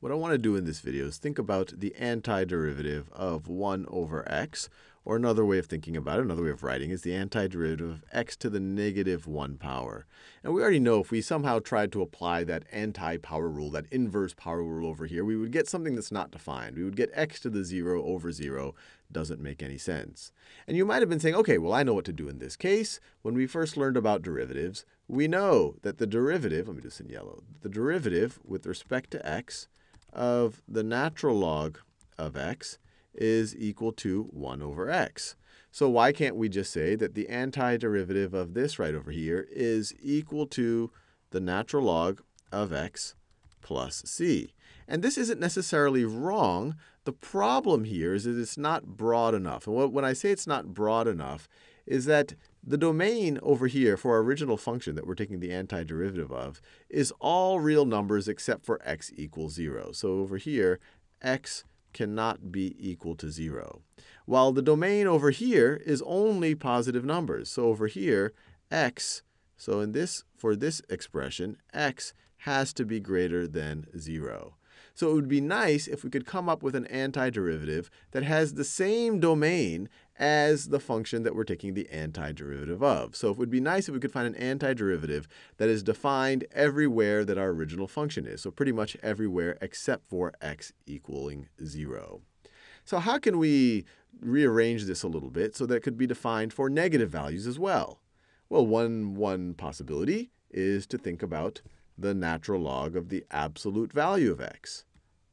What I want to do in this video is think about the antiderivative of 1 over x, or another way of thinking about it, another way of writing, is the antiderivative of x to the negative 1 power. And we already know if we somehow tried to apply that anti-power rule, that inverse power rule over here, we would get something that's not defined. We would get x to the 0 over 0. Doesn't make any sense. And you might have been saying, okay, well, I know what to do in this case. When we first learned about derivatives, we know that the derivative, let me do this in yellow, the derivative with respect to x of the natural log of x is equal to 1 over x. So why can't we just say that the antiderivative of this right over here is equal to the natural log of x plus c? And this isn't necessarily wrong. The problem here is that it's not broad enough. And when I say it's not broad enough, is that the domain over here for our original function that we're taking the antiderivative of is all real numbers except for x equals 0. So over here, x cannot be equal to 0. While the domain over here is only positive numbers. So over here, x, so in this for this expression, x has to be greater than 0. So it would be nice if we could come up with an antiderivative that has the same domain as the function that we're taking the antiderivative of. So it would be nice if we could find an antiderivative that is defined everywhere that our original function is. So pretty much everywhere except for x equaling 0. So how can we rearrange this a little bit so that it could be defined for negative values as well? Well, one, one possibility is to think about the natural log of the absolute value of x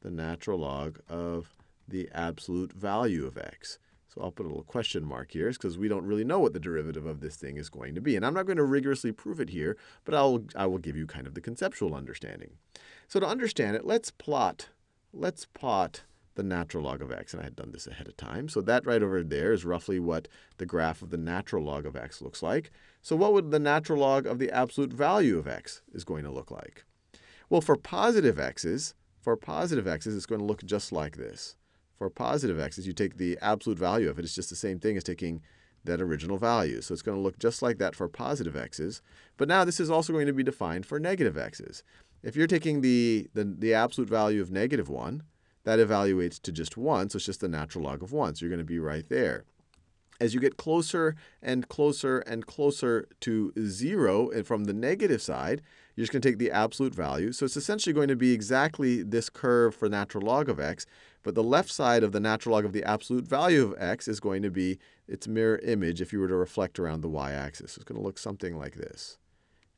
the natural log of the absolute value of x. So I'll put a little question mark here because we don't really know what the derivative of this thing is going to be. And I'm not going to rigorously prove it here, but I'll, I will give you kind of the conceptual understanding. So to understand it, let's plot, let's plot the natural log of x. And I had done this ahead of time. So that right over there is roughly what the graph of the natural log of x looks like. So what would the natural log of the absolute value of x is going to look like? Well, for positive x's, for positive x's, it's going to look just like this. For positive x's, you take the absolute value of it. It's just the same thing as taking that original value. So it's going to look just like that for positive x's. But now this is also going to be defined for negative x's. If you're taking the, the, the absolute value of negative 1, that evaluates to just 1, so it's just the natural log of 1. So you're going to be right there. As you get closer and closer and closer to 0 and from the negative side, you're just going to take the absolute value. So it's essentially going to be exactly this curve for natural log of x, but the left side of the natural log of the absolute value of x is going to be its mirror image if you were to reflect around the y-axis. It's going to look something like this.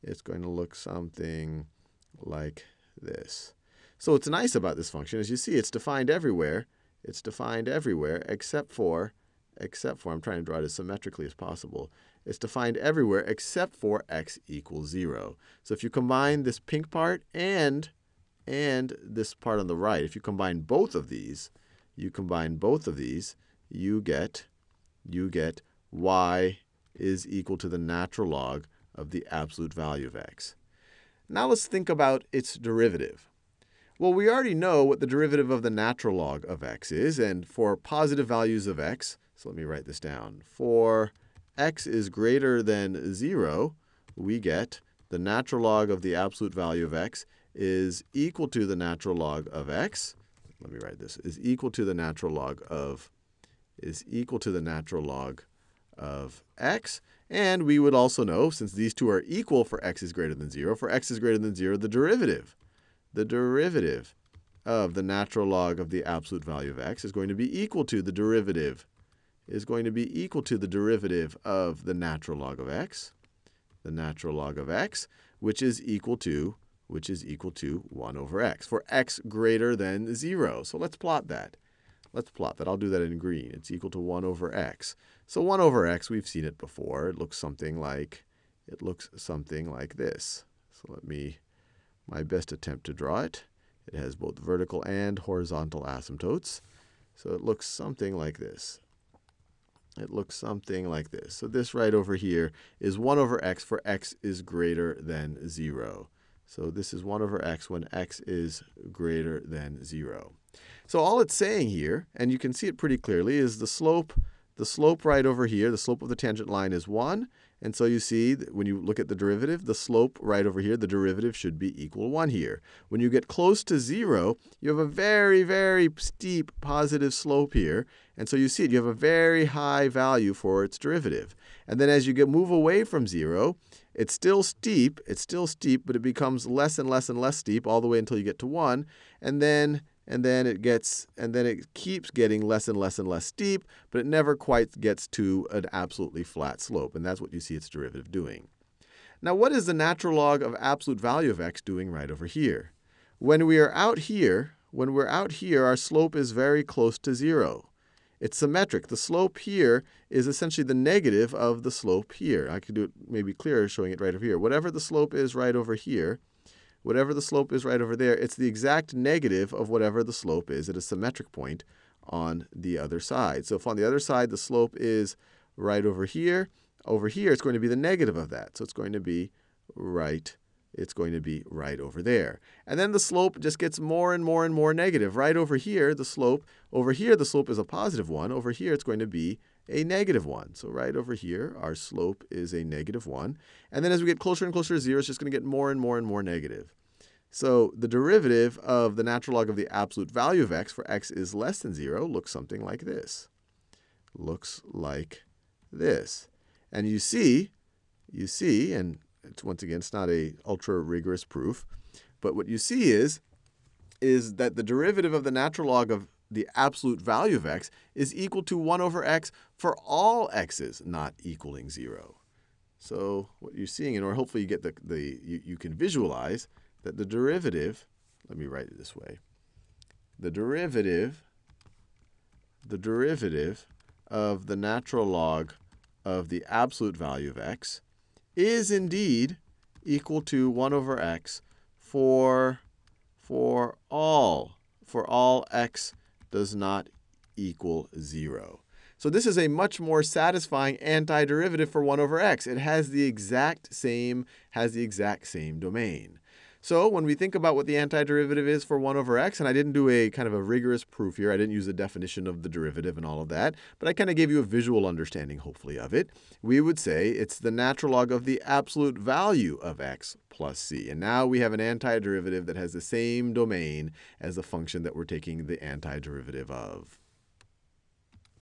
It's going to look something like this. So what's nice about this function is you see it's defined everywhere. It's defined everywhere except for, except for, I'm trying to draw it as symmetrically as possible, it's defined everywhere except for x equals 0. So if you combine this pink part and, and this part on the right, if you combine both of these, you combine both of these, you get, you get y is equal to the natural log of the absolute value of x. Now let's think about its derivative. Well, we already know what the derivative of the natural log of x is, and for positive values of x, so let me write this down. For x is greater than 0, we get the natural log of the absolute value of x is equal to the natural log of x. Let me write this. Is equal to the natural log of is equal to the natural log of x. And we would also know, since these two are equal for x is greater than 0, for x is greater than 0, the derivative, the derivative of the natural log of the absolute value of x is going to be equal to the derivative is going to be equal to the derivative of the natural log of x, the natural log of x, which is equal to which is equal to 1 over x, for x greater than 0. So let's plot that. Let's plot that. I'll do that in green. It's equal to 1 over x. So 1 over x, we've seen it before. It looks something like it looks something like this. So let me my best attempt to draw it. It has both vertical and horizontal asymptotes. So it looks something like this it looks something like this. So this right over here is 1 over x for x is greater than 0. So this is 1 over x when x is greater than 0. So all it's saying here, and you can see it pretty clearly, is the slope, the slope right over here, the slope of the tangent line is 1. And so you see, when you look at the derivative, the slope right over here, the derivative should be equal 1 here. When you get close to 0, you have a very, very steep positive slope here. And so you see it, you have a very high value for its derivative. And then as you get move away from 0, it's still steep, it's still steep, but it becomes less and less and less steep all the way until you get to 1. And then and then it gets and then it keeps getting less and less and less steep, but it never quite gets to an absolutely flat slope, and that's what you see its derivative doing. Now, what is the natural log of absolute value of x doing right over here? When we are out here, when we're out here, our slope is very close to 0. It's symmetric. The slope here is essentially the negative of the slope here. I could do it maybe clearer showing it right over here. Whatever the slope is right over here, whatever the slope is right over there, it's the exact negative of whatever the slope is at a symmetric point on the other side. So if on the other side the slope is right over here, over here it's going to be the negative of that. So it's going to be right it's going to be right over there. And then the slope just gets more and more and more negative. Right over here, the slope, over here the slope is a positive 1. Over here it's going to be a negative 1. So right over here, our slope is a negative 1. And then as we get closer and closer to 0, it's just going to get more and more and more negative. So the derivative of the natural log of the absolute value of x for x is less than 0 looks something like this. Looks like this. And you see, you see, and it's, once again, it's not a ultra rigorous proof, but what you see is, is that the derivative of the natural log of the absolute value of x is equal to 1 over x for all x's not equaling 0. So what you're seeing, and or hopefully you get the, the you, you can visualize that the derivative, let me write it this way, the derivative, the derivative of the natural log of the absolute value of x is indeed equal to 1 over x for, for all, for all x does not equal 0. So this is a much more satisfying antiderivative for 1 over x. It has the exact same, has the exact same domain. So when we think about what the antiderivative is for 1 over x, and I didn't do a kind of a rigorous proof here, I didn't use the definition of the derivative and all of that, but I kind of gave you a visual understanding, hopefully, of it. We would say it's the natural log of the absolute value of x plus c. And now we have an antiderivative that has the same domain as the function that we're taking the antiderivative of.